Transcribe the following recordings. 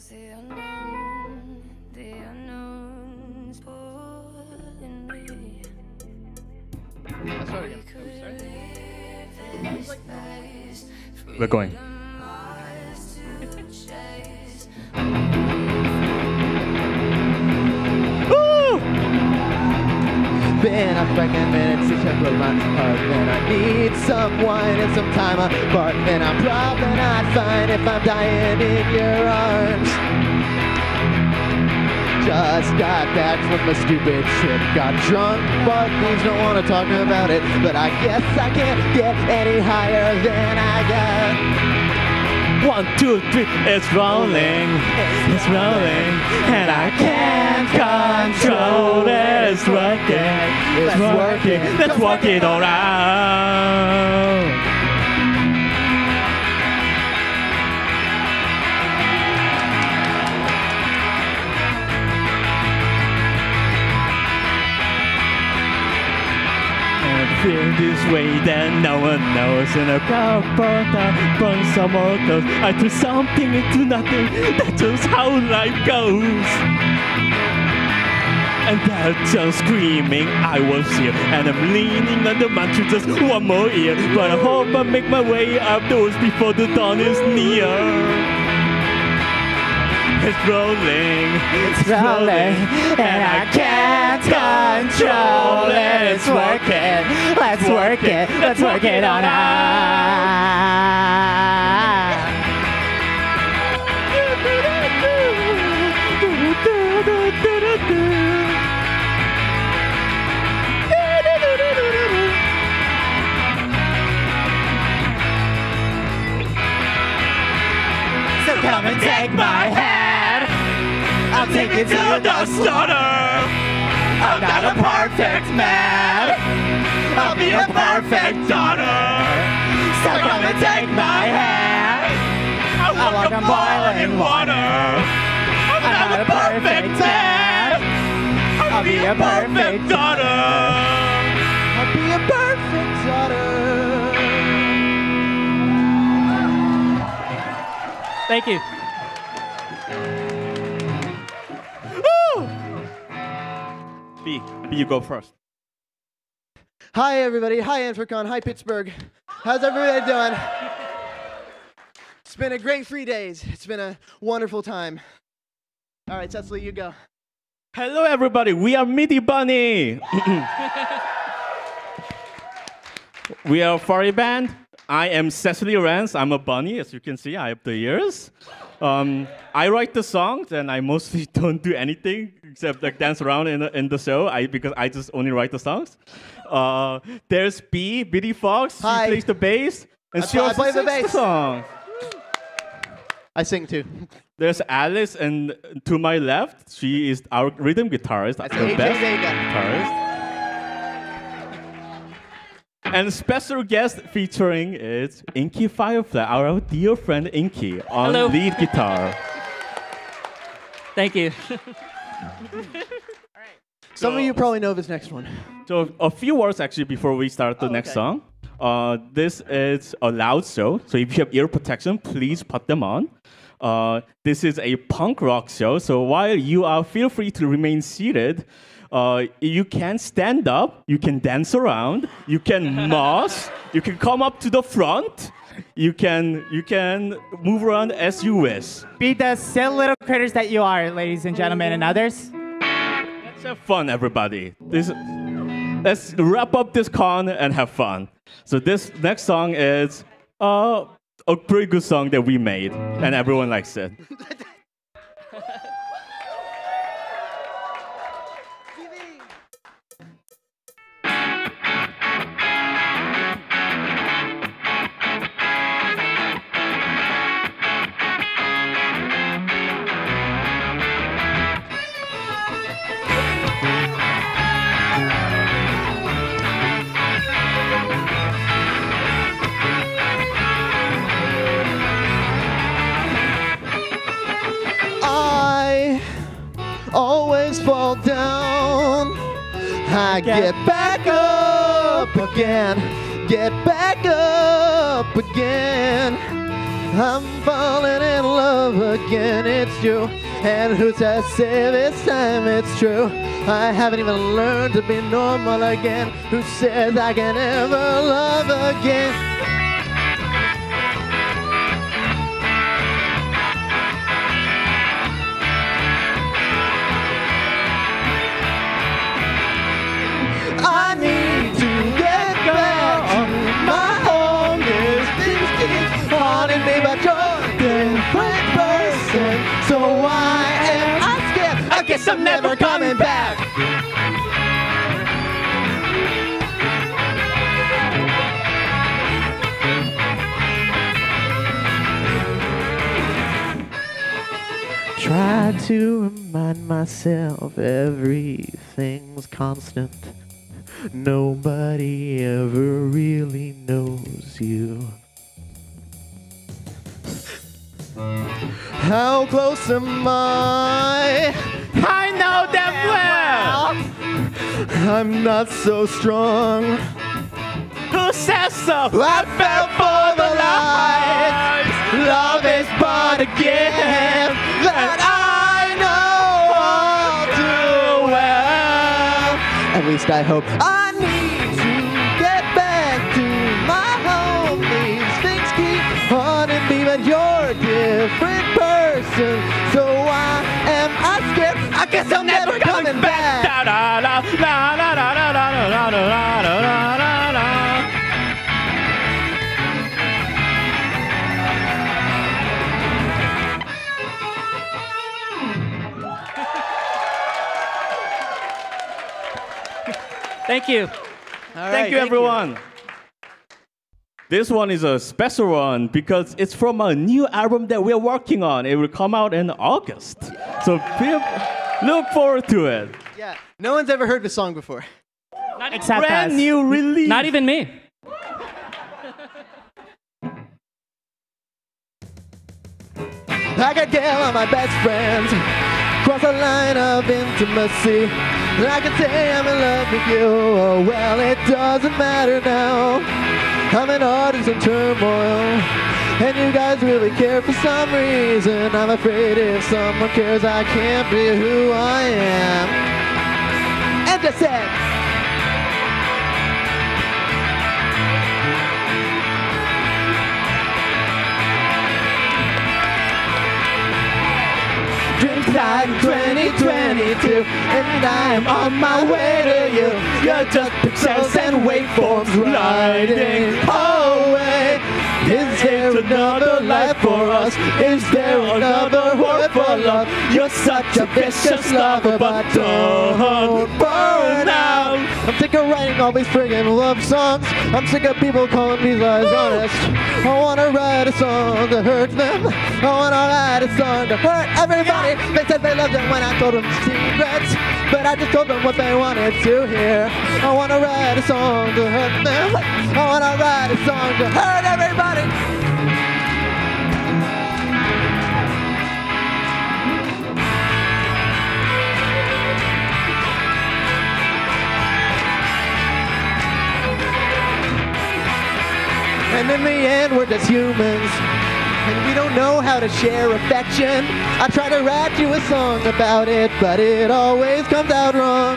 Cause the unknown, the unknown's pulling me. Let's start again. We could leave this place, We're going. Been a fucking minute since I broke my heart. And I need some wine and some time apart And I'm probably not fine if I'm dying in your arms. Just got back from a stupid trip. Got drunk, but please don't want to talk about it. But I guess I can't get any higher than I got One, two, three, it's rolling, it's rolling, and I can't control it. It's working, it's working, let's work it all out. Feel this way that no one knows. And I got burned out, burn some more clothes I turn something into nothing. That's just how life goes. And they're just screaming I was here. And I'm leaning on the mantra just one more year. But I hope I make my way outdoors Before the dawn is near. It's rolling, it's rolling, and I can't control it. It's working, let's work it, let's work it on out. So come and take my hand. I'll take you to the slaughter. I'm not a perfect man. I'll be a perfect daughter. So come and take my hand. I walk on boiling water. I'm not a perfect man. I'll be a perfect daughter. I'll be a perfect daughter Thank you. B, B, you go first. Hi, everybody. Hi, Anthrocon. Hi, Pittsburgh. How's everybody doing? It's been a great three days. It's been a wonderful time. All right, Cecily, you go. Hello, everybody. We are MIDI Bunny. we are a furry band. I am Cecily Renns. I'm a bunny, as you can see. I have the ears. Um, I write the songs, and I mostly don't do anything except like dance around in the, in the show. I because I just only write the songs. Uh, there's B, Biddy Fox. Hi. She plays the bass, and I she also play the sings bass. song. I sing too. There's Alice, and to my left, she is our rhythm guitarist, That's the AJ best Vega. guitarist. And special guest featuring is Inky Firefly, our dear friend Inky on Hello. lead guitar. Thank you. Some of you probably know this next one. So a few words actually before we start the Oh, next okay. song. Uh, this is a loud show, so if you have ear protection, please put them on. Uh, this is a punk rock show, so while you are feel free to remain seated, uh, you can stand up, you can dance around, you can mosh, you can come up to the front, you can you can move around as you wish. Be the silly little critters that you are, ladies and gentlemen, and others. Let's have fun, everybody. This, let's wrap up this con and have fun. So this next song is uh, a pretty good song that we made, and everyone likes it. fall down. I get back up again. Get back up again. I'm falling in love love again, it's you. And who to say this time it's true? I haven't even learned to be normal again. Who says I can ever love again? Guess I'm never coming back. Try to remind myself everything's constant. Nobody ever really knows you. How close am I? I know them well. I'm not so strong. Who says so? I fell for the lies. Love is but a gift that I know all too well. At least I hope. I need different person. So why am I scared? I guess I'm never, coming, back. back. Da, da, Thank you. Right, thank you, thank everyone. You. This one is a special one because it's from a new album that we're working on. It will come out in August. So look forward to it. Yeah, no one's ever heard this song before. Not, Except Brand us. new release. not even me. like a get all my best friends cross the line of intimacy. And I can say I'm in love with you. Oh, well, it doesn't matter now. I'm an artist in turmoil. And you guys really care for some reason. I'm afraid if someone cares, I can't be who I am. And just said. Dream time 2022 And I'm on my way to you You're just pixels and waveforms riding away Is there another life for us? Is there another word for love? You're such a vicious lover But don't burn out I'm sick of writing all these friggin' love songs. I'm sick of people calling me lies honest I wanna write a song that hurts them. I wanna write a song to hurt everybody. They said they loved it when I told them secrets But I just told them what they wanted to hear. I wanna write a song to hurt them. I wanna write a song to hurt everybody And in the end, we're just humans. And we don't know how to share affection. I try to write you a song about it, but it always comes out wrong.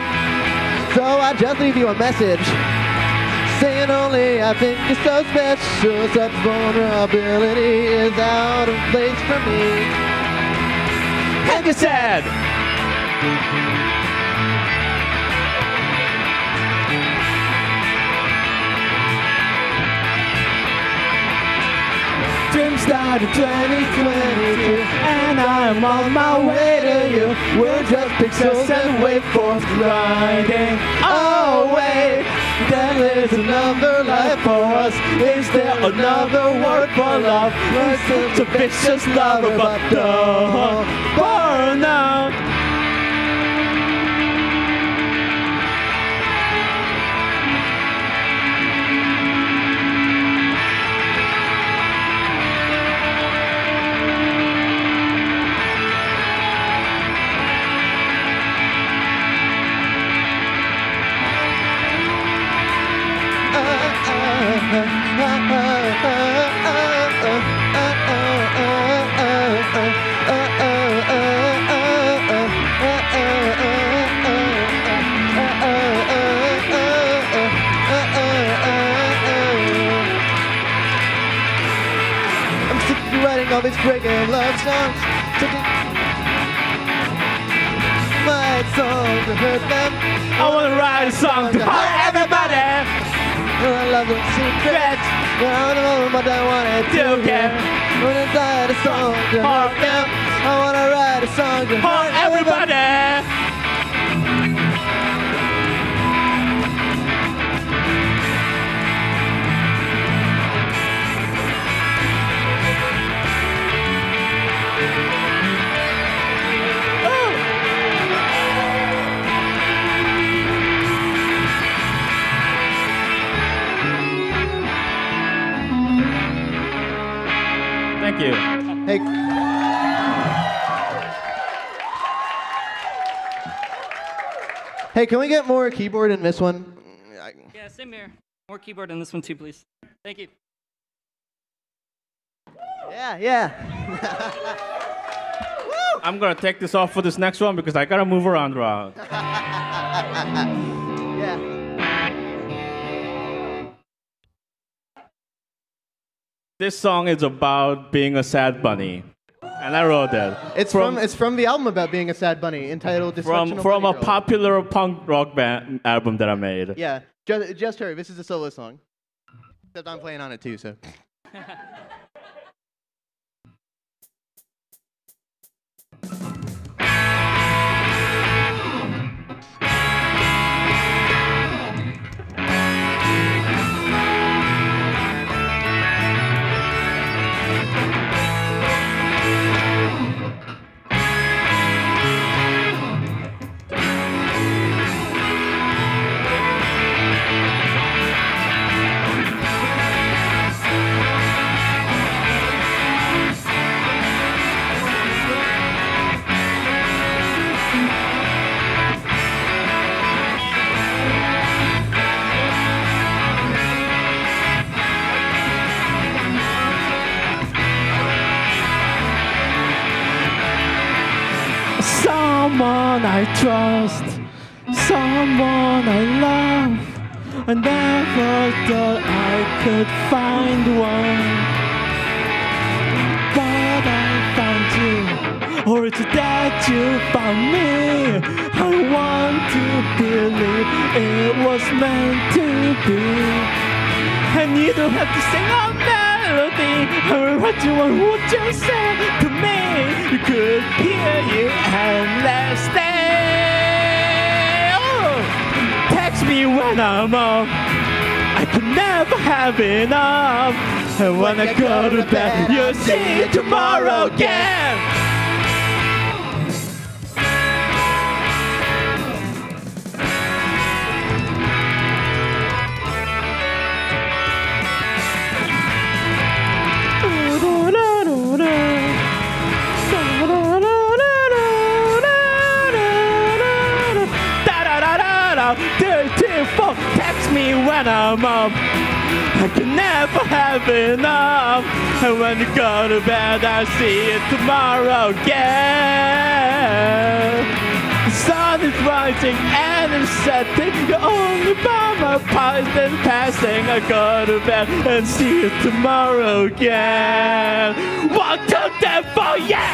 So I just leave you a message. Saying only I think you're so special. Such vulnerability is out of place for me. And you said. Dream started 2022 And I'm on my way to you. We're just pixels and waveforms riding away oh, Then There is another life for us. Is there another word for love? We're such a vicious lover But don't burn out love songs. My song to hurt them. I wanna write a song to hurt everybody. I love the secret. I don't know what I wanna do. Do care. When I write a song to hurt them. I wanna write a song to Hurt everybody. Hey, can we get more keyboard in this one? Yeah, same here. More keyboard in this one too, please. Thank you. Yeah, yeah. I'm gonna take this off for this next one because I gotta move around around. Yeah. This song is about being a sad bunny, and I wrote that. It's from, it's from the album about being a sad bunny entitled from from a Girl. popular punk rock band album that I made. Yeah, just, just her. This is a solo song. Except I'm playing on it too, so. Someone I trust, someone I love. I never thought I could find one. But I found you, or it's that you found me. I want to believe it was meant to be. And you don't have to sing a melody or what you want, what you say to me. You could hear you endlessly. Oh, text me when I'm up. I could never have enough. And when I go to bed, you'll see it tomorrow again. When I'm up. I can never have enough. And when you go to bed, I see it tomorrow again. The sun is rising and it's setting. You're only by my pies then passing. I go to bed and see it tomorrow again. One, two, three, four, yeah!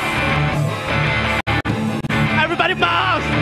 Everybody mouse!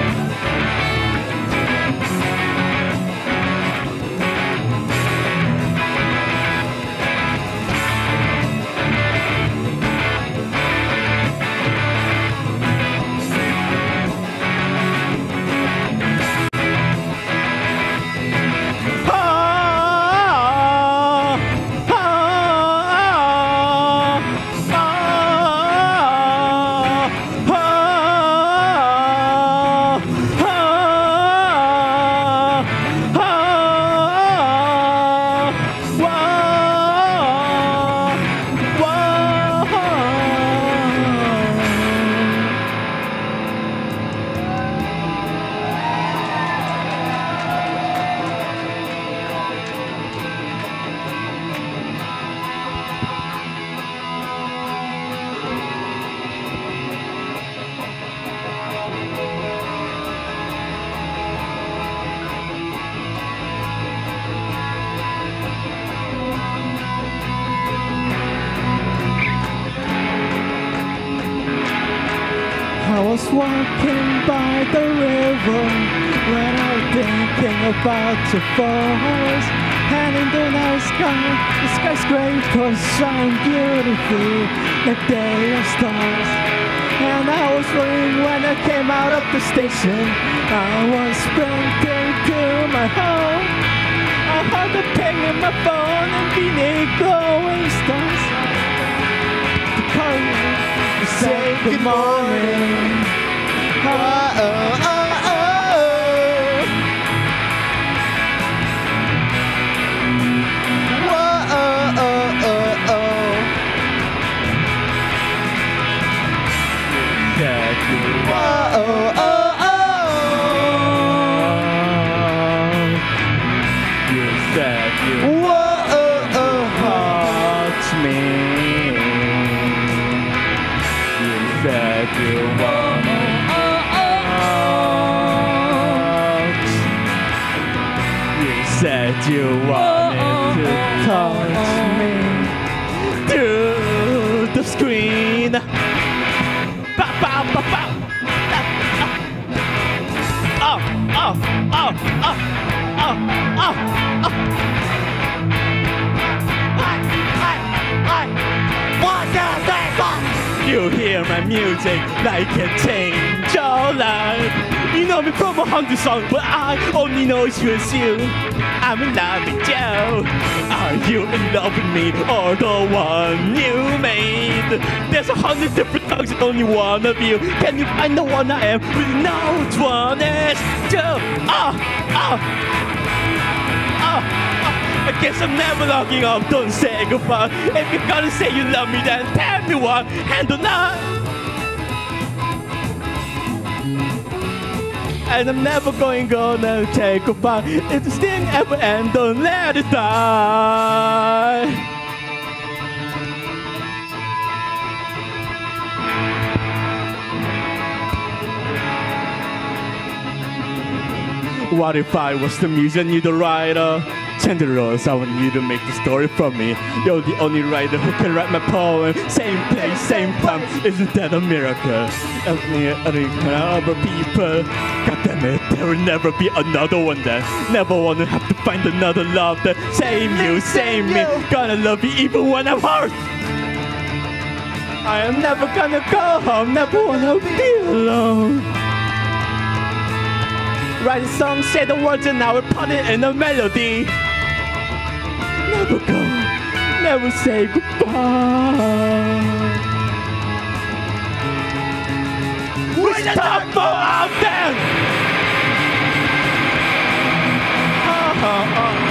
Songs, but I only know it's just you. I'm in love with you. Are you in love with me or the one you made? There's a hundred different songs and only one of you. Can you find the one I am? We know which one is you. Oh, oh. Oh, I guess I'm never locking up. Don't say goodbye. If you're gonna say you love me, then tell me what and or not. And I'm never going gonna take a goodbye. If this thing ever end, don't let it die. What if I was the muse and you the writer? Change the roles, I want you to make the story for me. You're the only writer who can write my poem. Same place, same time. Isn't that a miracle? Help me, other people. God damn it, there will never be another one that never wanna have to find another love that same you, same me. Gonna love you even when I'm hurt. I am never gonna go home, never wanna be alone. Write a song, say the words, and I will put it in a melody. Never go, never say goodbye. Wish time for out there. Ah, ah, ah,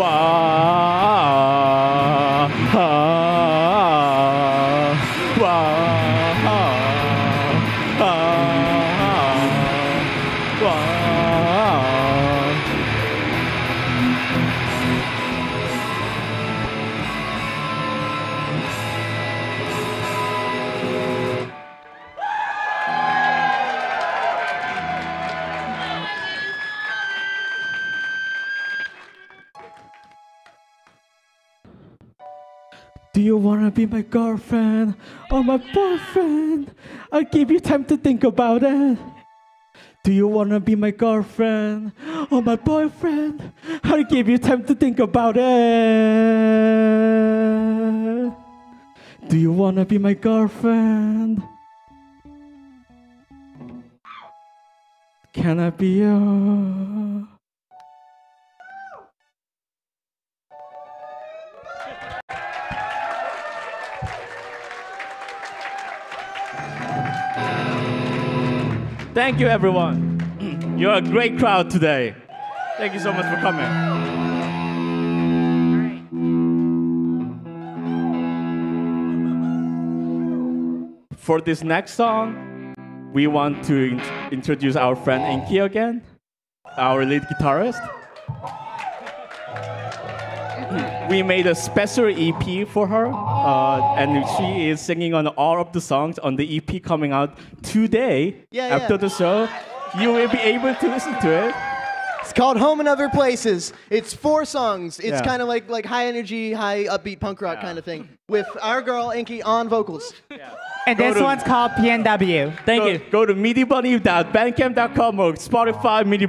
Wah, Do you wanna be my girlfriend or my boyfriend? I'll give you time to think about it. Do you wanna be my girlfriend or my boyfriend? I'll give you time to think about it. Do you wanna be my girlfriend? Can I be your? Thank you, everyone. You're a great crowd today. Thank you so much for coming. for this next song, we want to in introduce our friend Inky again, our lead guitarist. we made a special EP for her uh, and she is singing on all of the songs on the EP coming out today. Yeah, yeah. after the show, you will be able to listen to it. It's called Home and Other Places. It's four songs. It's Yeah. kind of like like high energy, high upbeat punk rock kind of thing with our girl Inky on vocals. And Go this to- one's called PNW. Thank go, you. Go to midibunny.bandcamp.com or Spotify Midi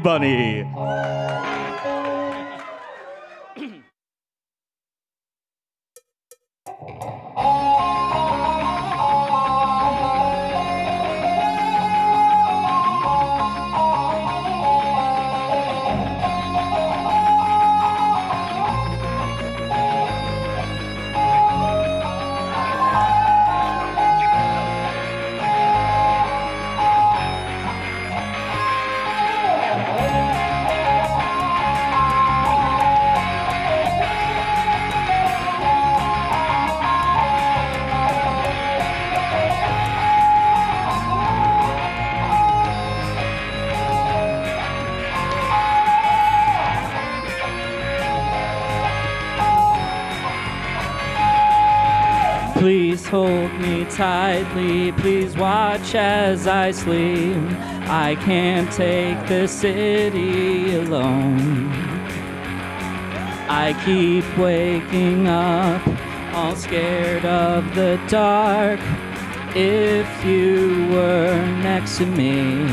Me tightly, please watch as I sleep. I can't take the city alone. I keep waking up, all scared of the dark. If you were next to me,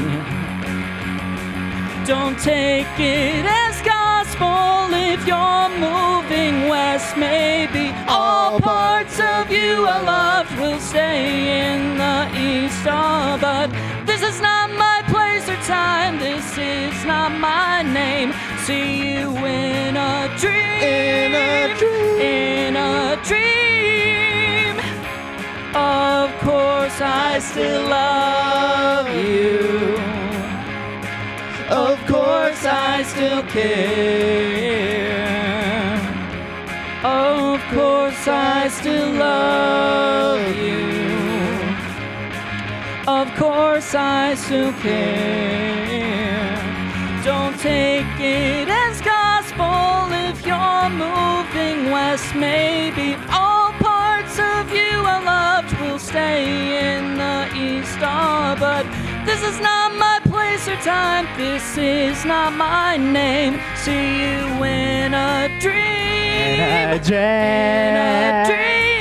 don't take it as gospel if you're moving west. Maybe all parts of you I loved will stay in the east. Oh, but this is not my place or time. This is not my name. See you in a dream. In a dream. In a dream. Of course, I still love you. Of course, I still care. Course, I still care. Don't take it as gospel if you're moving west. Maybe all parts of you I loved will stay in the east. Oh, but this is not my place or time. This is not my name. See you in a dream. In a In a dream.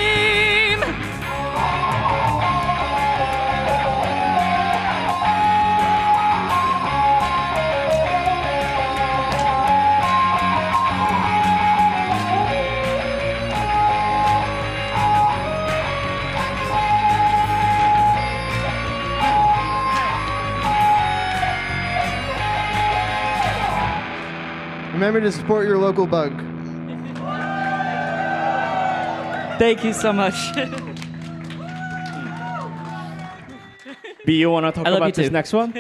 Remember to support your local bug. Thank you so much. B, you want to talk about this too. next one?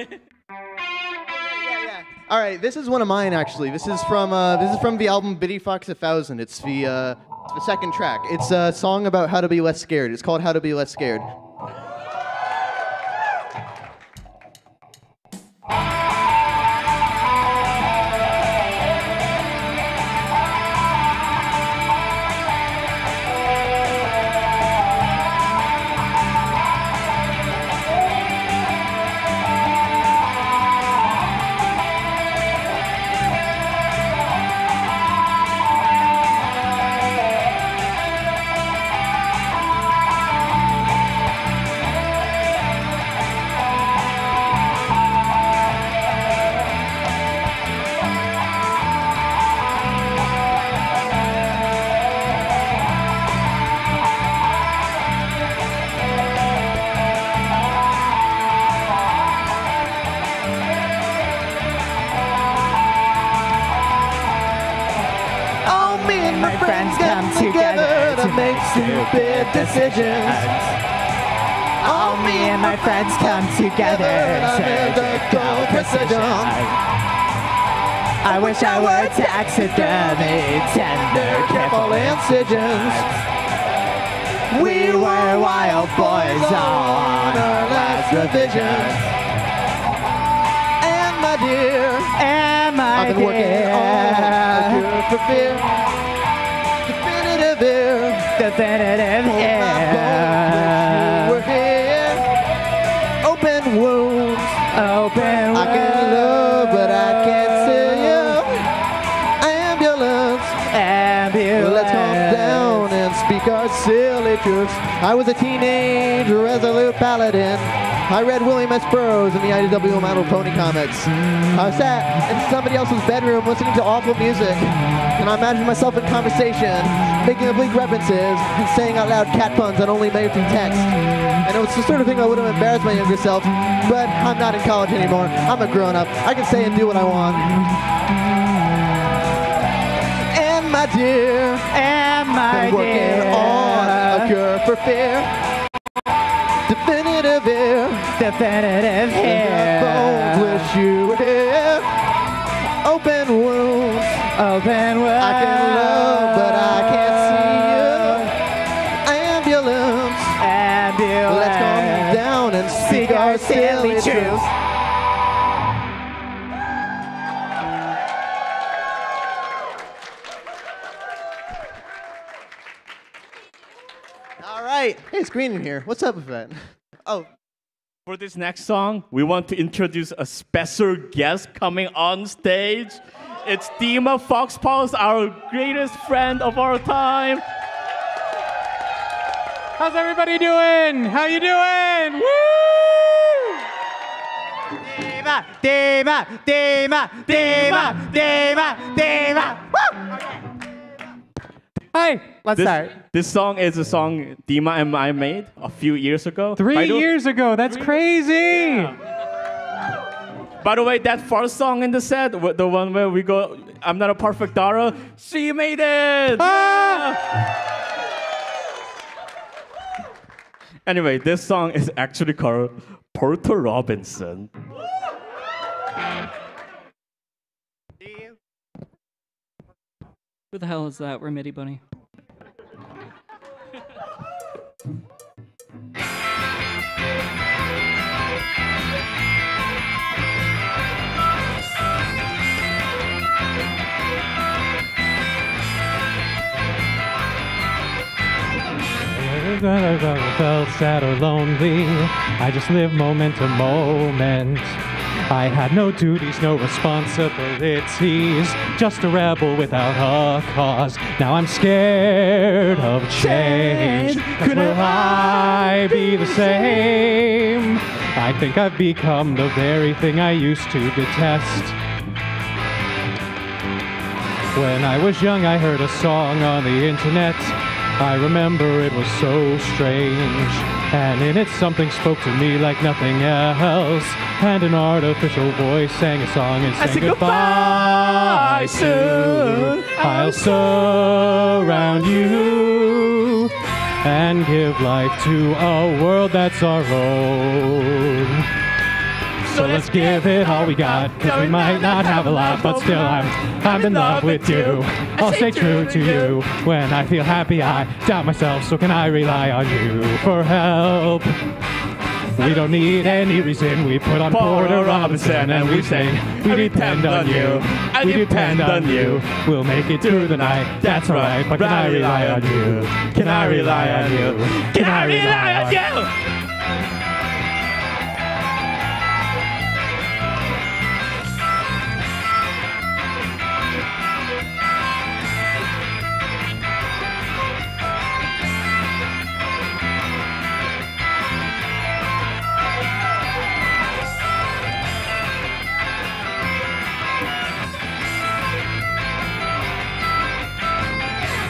All right, this is one of mine actually. This is from uh, this is from the album Biddy Fox a Thousand. It's the uh, it's the second track. It's a song about how to be less scared. It's called How to Be Less Scared. Stupid decisions. All me and my friends come together to surgical precision. I wish I were taxidermy, tender, careful incisions. We were wild boys on our last revision. And my dear, Am I I've been working on a dear? cure for fear. Definitive We're here. Open wounds. Open I can love, but I can't see you. Ambulance. Ambulance. Well, let's calm down and speak our silly truths. I was a teenage resolute paladin. I read William S. Burroughs in the IDW My Little Pony comics. I sat in somebody else's bedroom listening to awful music, and I imagined myself in conversation, making oblique references, and saying out loud cat puns that only made through text. And it was the sort of thing I would have embarrassed my younger self, but I'm not in college anymore. I'm a grown up. I can say and do what I want. And my dear, Am I been working on a cure for fear. Definitive ear. Definitive My bones wish you were here. Open wounds. Open world. Right. Hey, it's Green in here. What's up with that? Oh, For this next song, we want to introduce a special guest coming on stage. It's Dima Foxpaws, our greatest friend of our time. How's everybody doing? How you doing? Woo! Dima, Dima, Dima, Dima, Dima, Dima. Hi. Let's This, start. this song is a song Dima and I made a few years ago. Three By the- years ago. That's crazy. By the way, that first song in the set, the one where we go, I'm not a perfect daughter, she made it! Ah! Anyway, this song is actually called Porter Robinson. Who the hell is that? We're Remedy Bunny. I felt sad or lonely. I just live moment to moment. I had no duties, no responsibilities. Just a rebel without a cause. Now I'm scared of change. 'Cause will I be the same? I think I've become the very thing I used to detest. When I was young, I heard a song on the internet. I remember it was so strange. And in it, something spoke to me like nothing else. And an artificial voice sang a song and sang said goodbye goodbye soon. I'll surround you and give life to a world that's our own. So let's give it all we got, cause we might not have a lot, but still I'm, I'm in love with you. I'll stay true to you. When I feel happy, I doubt myself, so can I rely on you for help? We don't need any reason, we put on Porter Robinson and we sing, we depend on you, we depend on you. We'll make it through the night, that's right. but can I rely on you? Can I rely on you? Can I rely on you?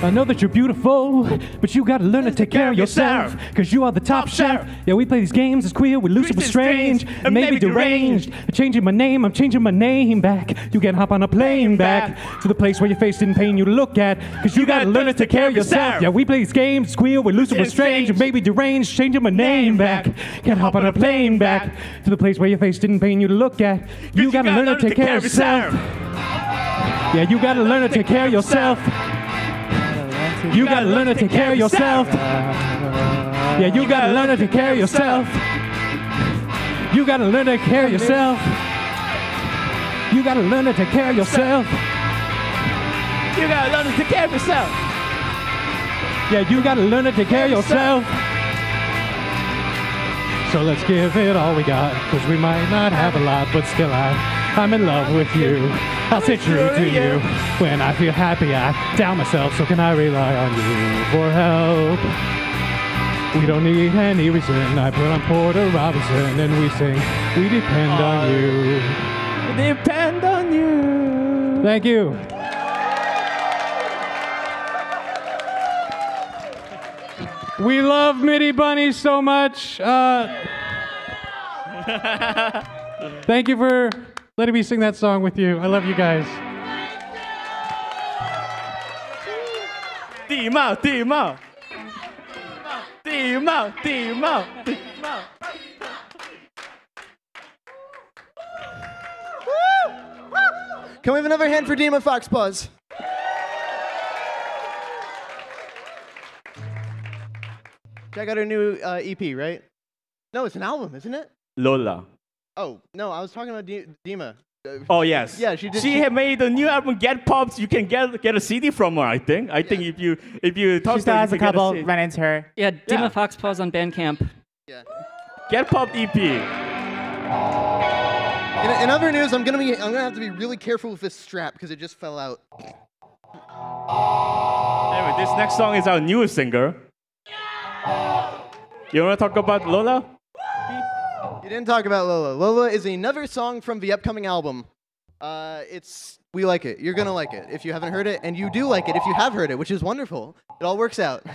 I know that you're beautiful, but you gotta learn to take care of yourself. Cause you are the top chef. Yeah, we play these games, it's queer, we loose, it was strange, and maybe deranged. I'm changing my name, I'm changing my name back. You can hop on a plane back to the place where your face didn't pain you to look at. Cause you gotta learn to take care of yourself. Yeah, we play these games, it's queer, we loose, it was strange, and maybe deranged. Changing my name back. Can hop on a plane back to the place where your face didn't pain you to look at. You gotta learn to take care of yourself. Yeah, you gotta learn to take care of yourself. You gotta learn to take care of yourself. Yeah, you gotta learn to take care of yourself. You gotta learn to take care of yourself. You gotta learn to take care of yourself. You gotta learn to take care of yourself. Yeah, you gotta learn to take care of yourself. So let's give it all we got, cause we might not have a lot, but still I, I'm in love with you. I'll stay true to you. When I feel happy, I doubt myself, so can I rely on you for help? We don't need any reason. I put on Porter Robinson and we sing, we depend on you. We Depend on you. Thank you. We love MIDI Bunny so much. Uh, thank you for letting me sing that song with you. I love you guys. Dì mạo, dì mạo. Dì dì dì. Can we have another hand for Dima Fox Buzz? Check out her new uh, EP, right? No, it's an album, isn't it? Lola. Oh, no, I was talking about D- Dima. Uh, Oh yes. Yeah, she did- She she- had made a new album, Get Pops. You can get get a CD from her. I think. I think if you if you talk She to her, has you a couple CD. run into her. Yeah, Dima Yeah. Fox Paws on Bandcamp. yeah. Get Pop EP. In, in other news, I'm gonna be I'm gonna have to be really careful with this strap because it just fell out. Anyway, this next song is our newest singer. You wanna talk about Lola? You didn't talk about Lola. Lola is another song from the upcoming album. Uh, it's we like it. You're gonna like it if you haven't heard it, and you do like it if you have heard it, which is wonderful. It all works out.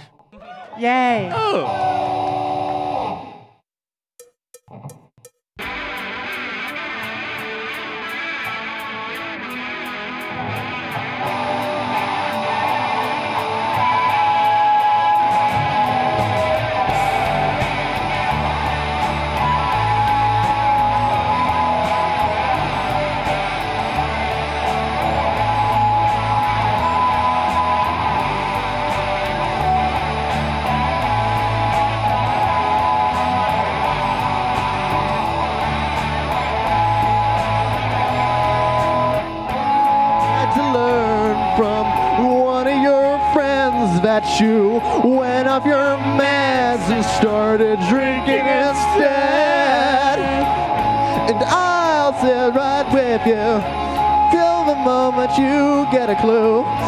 Yay! Oh.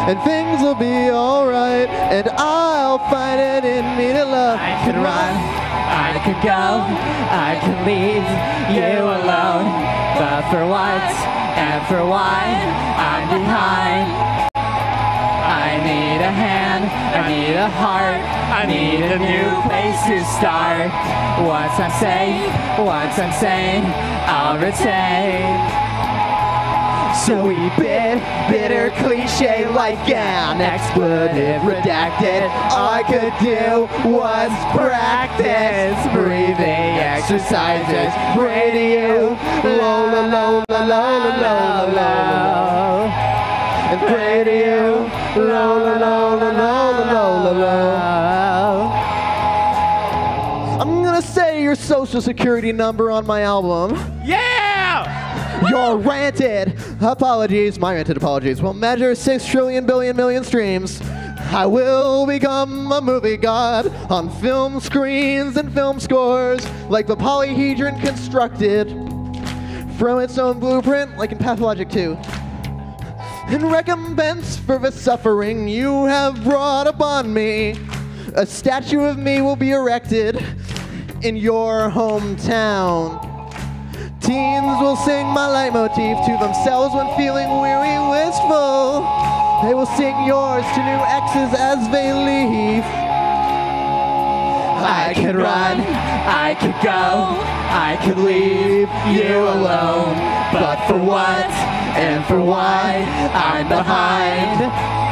And things will be alright. And I'll find it in me to love. I could run, I could go, I could leave you alone. But for what and for why I'm behind. I need a hand, I need a heart, I need a new place to start. Once I'm safe, once I'm sane, I'll retain. So we bit, bitter cliche like an expletive redacted. All I could do was practice breathing exercises. Lo la la lo la lo la lo. And pray to you, lo la la la la. I'm gonna say your social security number on my album. Yeah! Your ranted apologies, my ranted apologies, will measure 6 trillion billion million streams. I will become a movie god on film screens and film scores, like the polyhedron constructed from its own blueprint, like in Pathologic 2. In recompense for the suffering you have brought upon me, a statue of me will be erected in your hometown. Teens will sing my leitmotif to themselves when feeling weary, wistful. They will sing yours to new exes as they leave. I could run, I could go, I could leave you alone. But for what and for why I'm behind.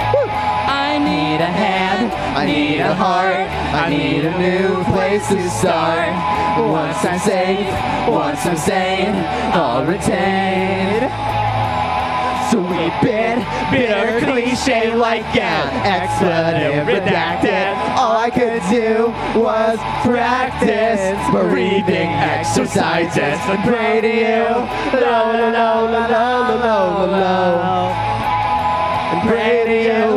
I need a hand, I need a heart, I need a new place to start. Once I'm safe, once I'm sane, I'll retain. sweet bit, bitter cliche like an expletive redacted. All I could do was practice breathing exercises and pray to you. Low, low, low, low, low, low, low and pray to you.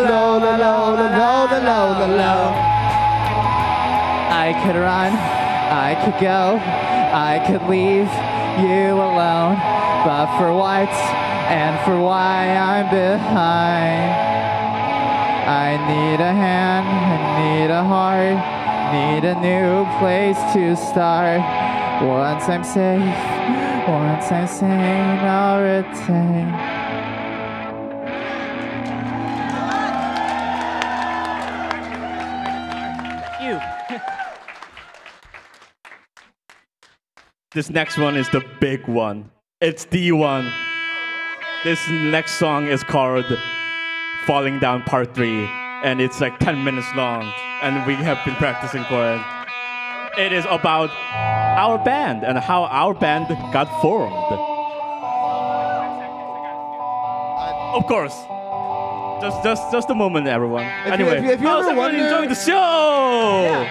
Alone, alone, alone, alone, alone. I could run, I could go, I could leave you alone. But for what and for why I'm behind, I need a hand, I need a heart, need a new place to start. Once I'm safe, once I'm sane, I'll retain. This next one is the big one. It's the one. This next song is called Falling Down Part 3, and it's like 10 minutes long, and we have been practicing for it. It is about our band and how our band got formed. Of course. Just, just, just a moment, everyone. you- anyway, if you- if you how's ever everyone enjoying the show?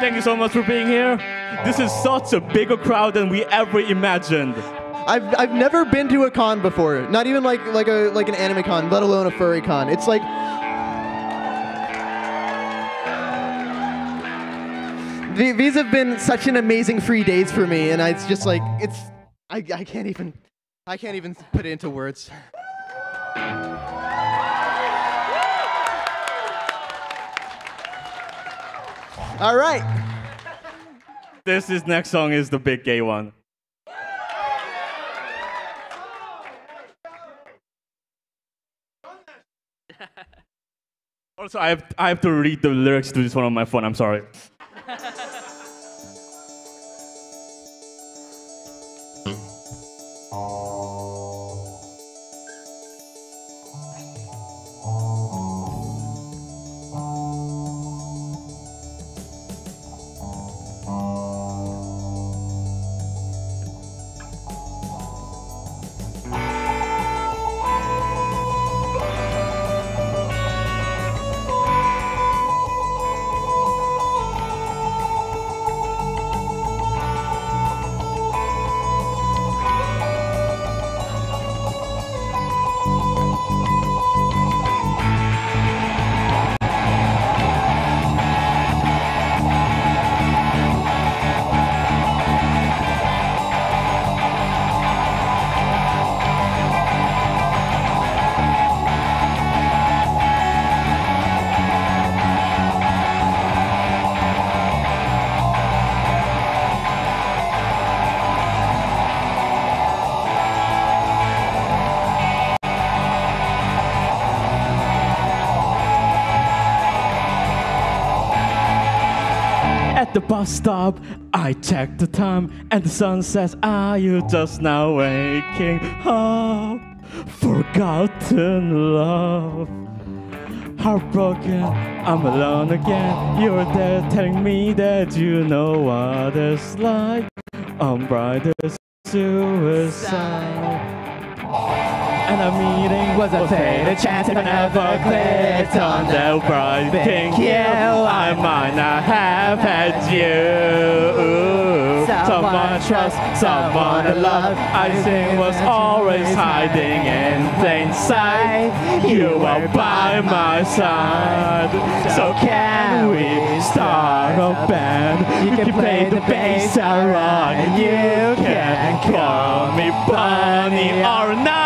Thank you so much for being here. This is such a bigger crowd than we ever imagined. I've, I've never been to a con before. Not even like like a like an anime con, let alone a furry con. It's like The- these have been such an amazing free days for me, and I, it's just like it's I, I can't even I can't even put it into words. All right. This is next song is the big gay one. Also, I have, I have to read the lyrics to this one on my phone. I'm sorry. Stop, I check the time, and the sun says, Are you just now waking up? Forgotten love. Heartbroken, I'm alone again. You're there telling me that you know what it's like. I'm brighter suicide. And a meeting Was a faded chance if I never clicked on the bright thing. You. I might not have had you. Someone trust, someone to love. I think was always hiding in plain sight. You were by my side. So can we start a band? You can play the bass and rock, and you can call me Bunny or not.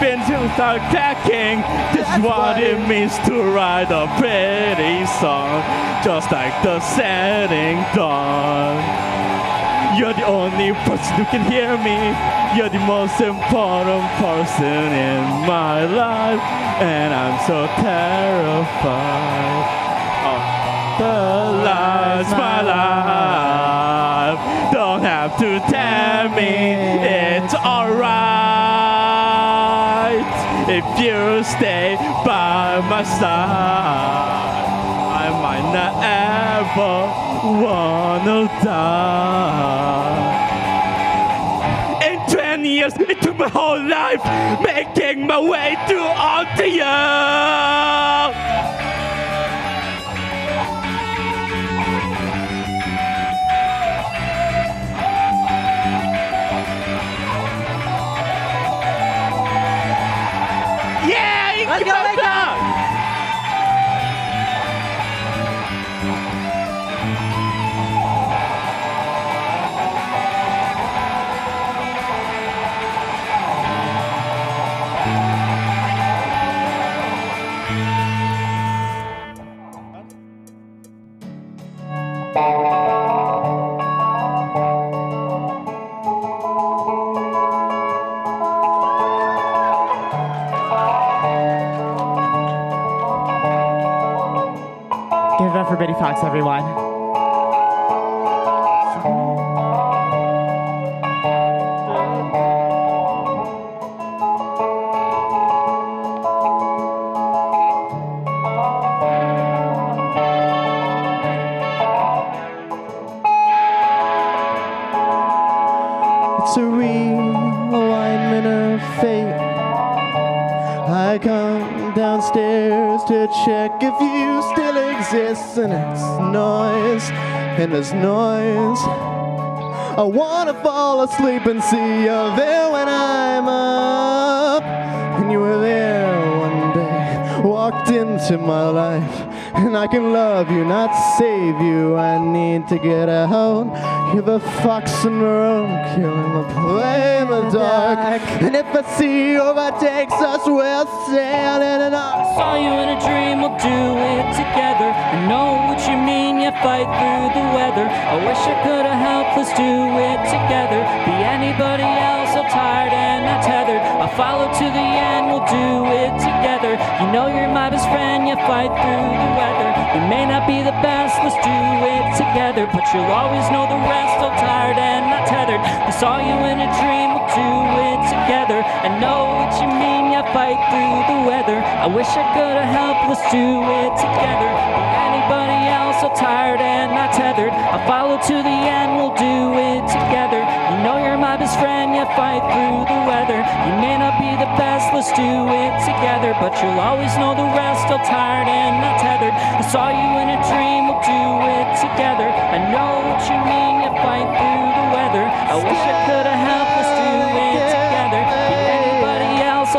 To start attacking. This is what it means to write a pretty song, just like the setting dawn. You're the only person who can hear me. You're the most important person in my life, and I'm so terrified. of the lies my life. Don't have to tell me if you stay by my side. I might not ever wanna die. In 20 years, it took my whole life making my way through onto you. Yeah, Fox, everyone. And there's noise. I wanna fall asleep and see you there when I'm up. And you were there one day, walked into my life. And I can love you, not save you. I need to get out. You're the fox in the room, killing the play in the dark. And if I sea overtakes us, we'll sail in an arc. Saw you in a dream, we'll do it together. I know what you mean, you fight through the weather. I wish I could have helped, let's do it together. Be anybody else, I'm tired and not tethered. I'll follow to the end, we'll do it together. You know you're my best friend, you fight through the weather. You may not be the best, let's do it together. But you'll always know the rest, so tired and not tethered. I saw you in a dream, we'll do it together. I know what you mean, you fight through the weather. I wish I could have helped, let's do it together. Anybody else, so tired and not tethered. I'll follow to the end, we'll do it together. You know you're my best friend, you fight through the weather. You may not be the best, let's do it together. But you'll always know the rest, still tired and not tethered. I saw you in a dream, we'll do it together. I know what you mean, you fight through the weather. I wish I could have helped, let's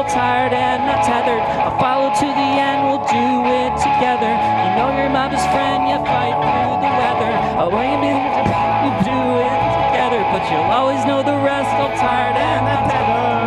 so tired and not tethered. I'll follow to the end, we'll do it together. You know you're my best friend, you fight through the weather. Oh, when you do, you do it together, but you'll always know the rest, so tired and not tethered.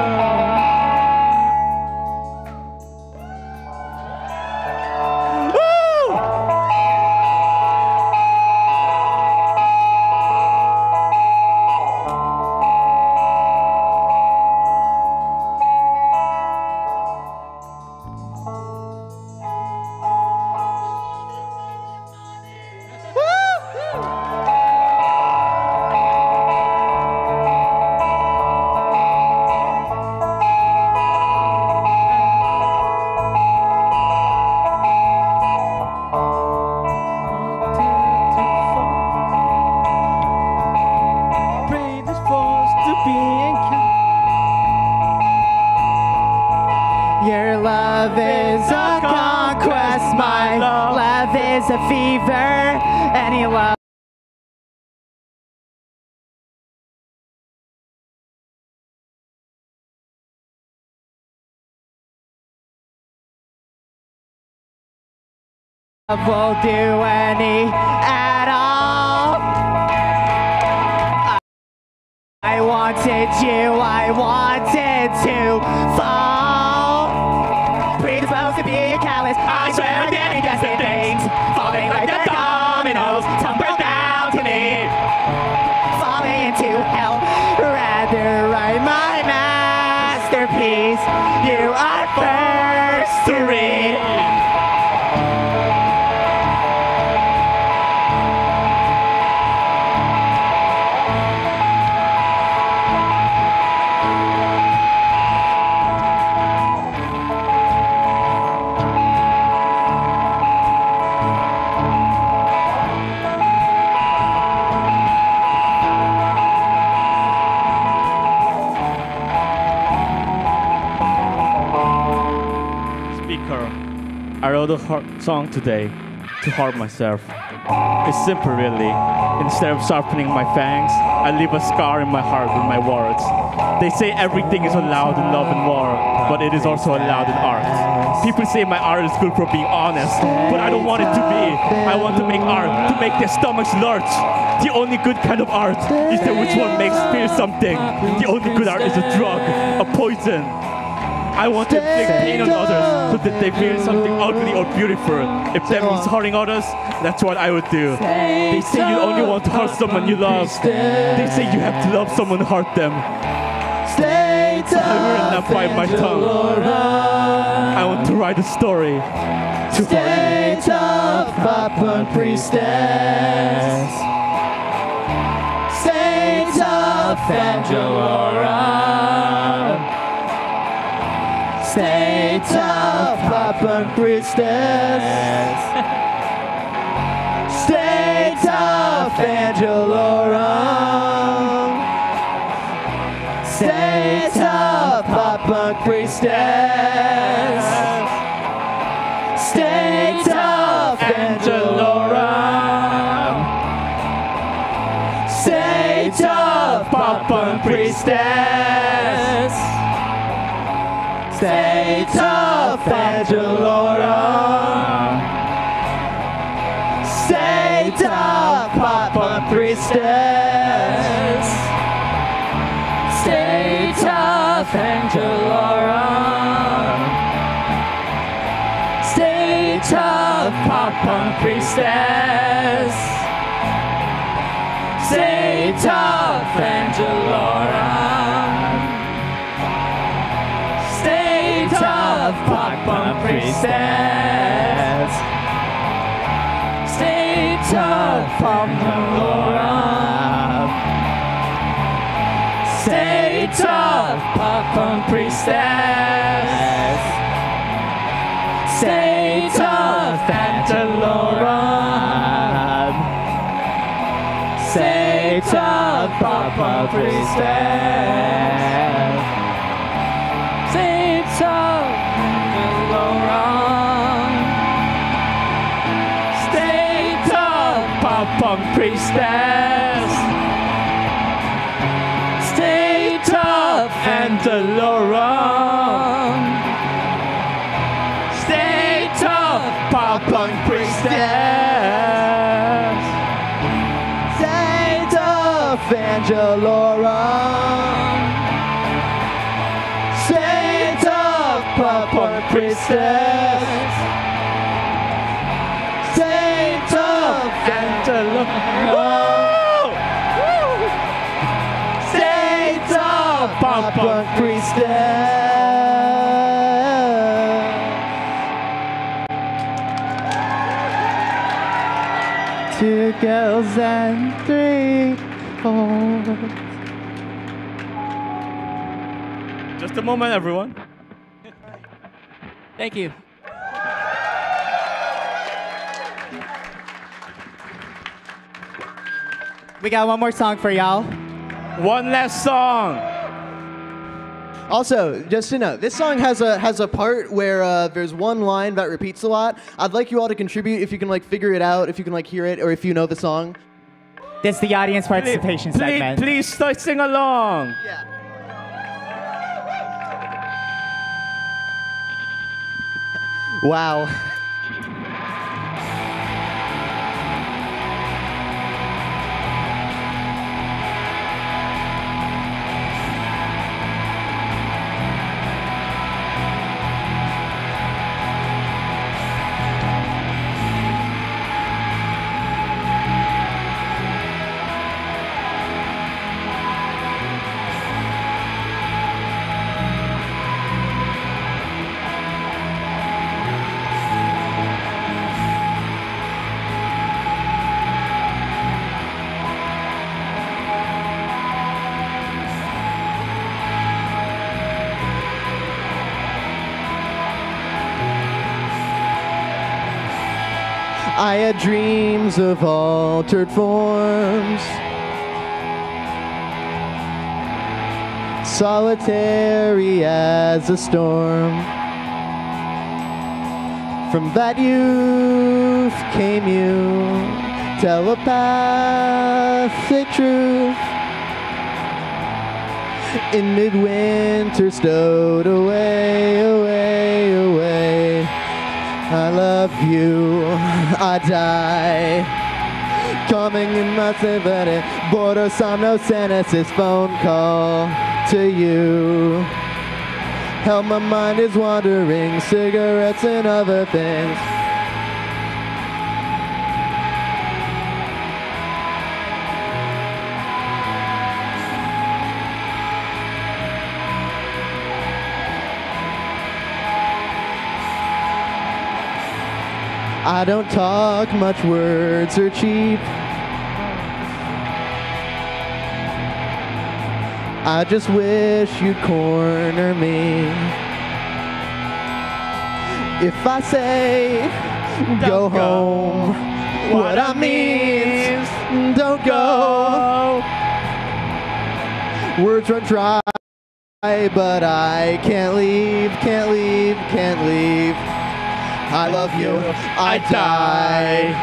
Will do any at all. I wanted you, I wanted to fall. Predisposed to be a callous, I swear I did desperate things. Falling like the dominoes, tumble down to me. Falling into hell, rather write my masterpiece. You are first to read. Heart song today to harm myself. It's simple, really. Instead of sharpening my fangs, I leave a scar in my heart with my words. They say everything is allowed in love and war, but it is also allowed in art. People say my art is good for being honest, but I don't want it to be. I want to make art to make their stomachs lurch. The only good kind of art is that which one makes feel something. The only good art is a drug, a poison. I want to inflict pain on others so that they feel something ugly or beautiful. If that means hurting others, that's what I would do. They say you only want to hurt someone you love. They say you have to love someone to hurt them. Stay I will not bite my tongue. I want to write a story to Stay tough, Papa Priestess. Stay tough, Angelora. Stay tough, Papa Priestess. Stay tough, Angelora. Stay tough, Papa Priestess. Stay tough, Angelora. Stay tough, Papa Priestess. Stay tough, Angelora. Stay tough, Papa Priestess. Stay tough, Angelora. Stay tough, Papa Priestess. Stay tough, Angelora. Tough, Papa Laura. Stay tough, Papa Priestess. Stay tough, Angelora. Stay tough, Papa Priestess. Papa and three boys. Just a moment, everyone. Thank you. We got one more song for y'all. One last song. Also, just to know, this song has a has a part where uh, there's one line that repeats a lot. I'd like you all to contribute if you can like figure it out, if you can like hear it, or if you know the song. This the audience participation please, segment. Please start sing along. Yeah. Wow. I had dreams of altered forms. Solitary as a storm. From that youth came you, telepathic truth. In midwinter, stowed away, away, away. I love you, I die. Coming in my symphony, border senesis phone call to you. How my mind is wandering, cigarettes and other things. I don't talk much, words are cheap. I just wish you'd corner me. If I say go home, what I mean is don't go. Words run dry, but I can't leave, can't leave, can't leave. I love you, I die.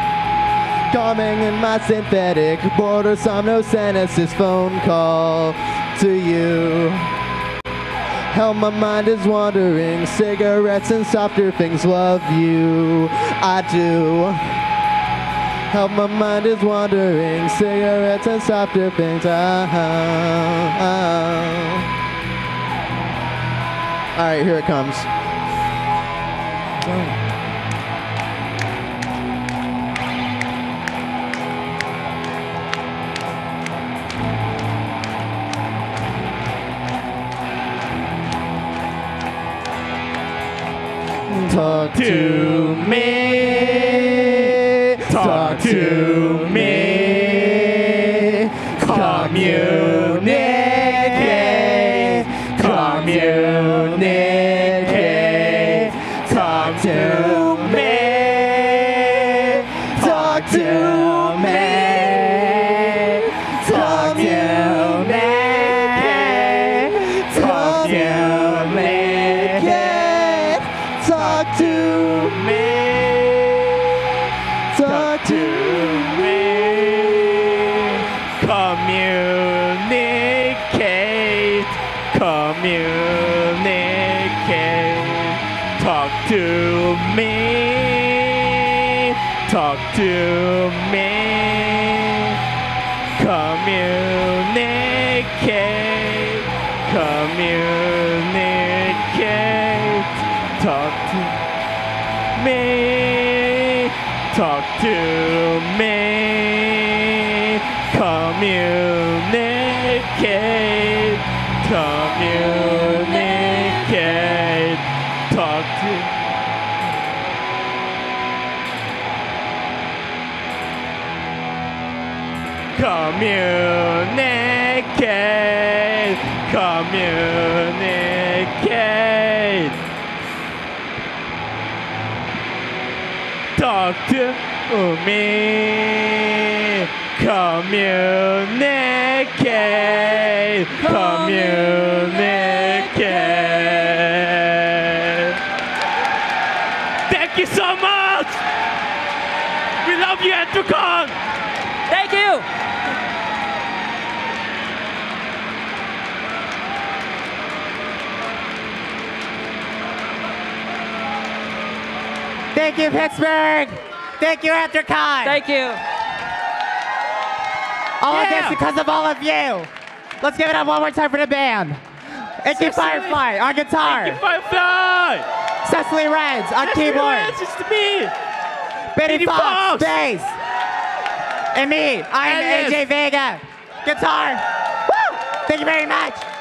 Coming in my synthetic border somnosenesis phone call to you. How my mind is wandering, cigarettes and softer things. Love you, I do. How my mind is wandering, cigarettes and softer things. Ah. All right, here it comes. Talk to me. To me, talk to me. Communicate, communicate. Talk to me, talk to me. Communicate. Communicate, communicate. Talk to me. Communicate, Thank you, Pittsburgh. Thank you, Anthrocon. Thank you. all of this because of all of you. Let's give it up one more time for the band. Inky Firefly on guitar. Thank you, Firefly. Cecily Renns on keyboard. It's to me. Biddy Biddy Fox, Fox. bass. And me, I'm AJ Vega, guitar. Woo! Thank you very much.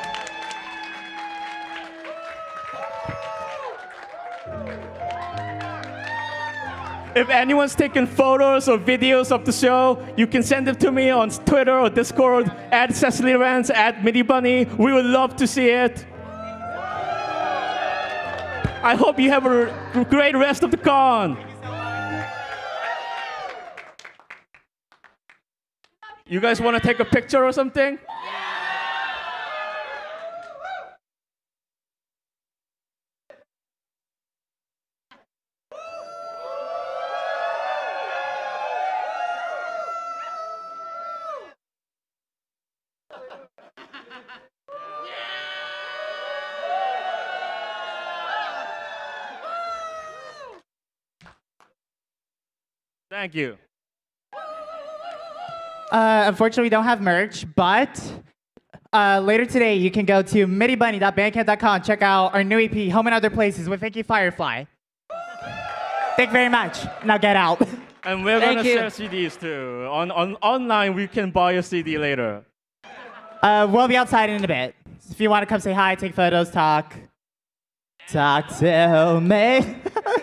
If anyone's taking photos or videos of the show, you can send them to me on Twitter or Discord at Cecily Renns at MIDI Bunny. We would love to see it. I hope you have a great rest of the con. You guys want to take a picture or something? Thank you. Uh, unfortunately, we don't have merch, but uh, later today you can go to midibunny.bandcamp.com check out our new EP, Home and Other Places with Vicky Firefly. Thank you very much. Now get out. And we're Thank gonna you. share CDs too. On, on online, we can buy a CD later. Uh, we'll be outside in a bit. If you want to come say hi, take photos, talk. Talk to me.